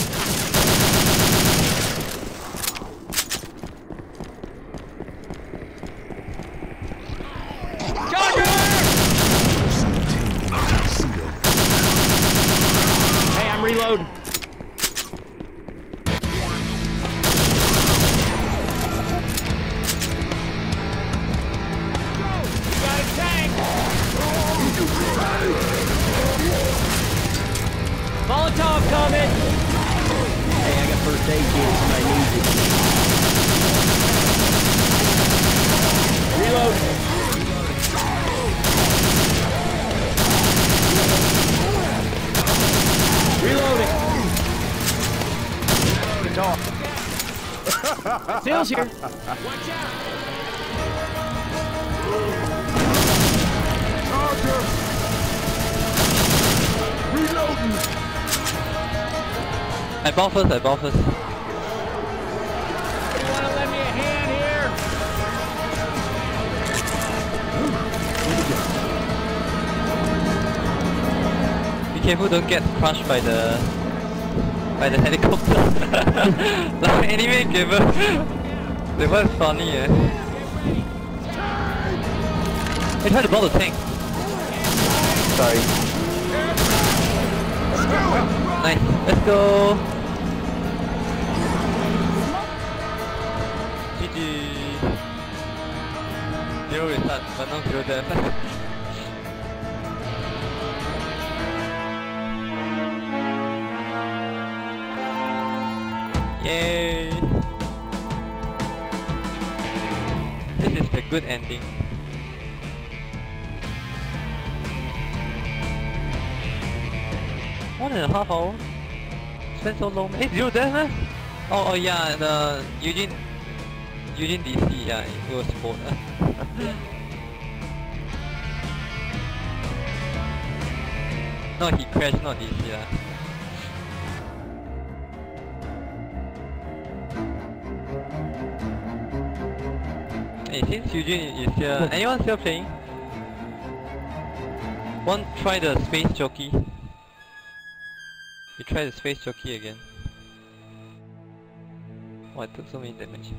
Charger! Hey, I bow first, I bow first. You wanna lend me a hand here? Be careful, don't get crushed by the by the helicopter. like anime gamer. that was funny, eh? Hey, try to blow the tank. Sorry. Nice. Let's go. Restart, but no zero. Yay! This is the good ending. One and a half hour? Spent so long? Eh, zero death meh? Oh, oh yeah, the Eugene, Eugene DC, yeah, it was sport. no, he crashed, not DC lah. Hey, since Eugene is here, anyone still playing? Want try the space jockey? You try the space jockey again. Oh, I took so many damage.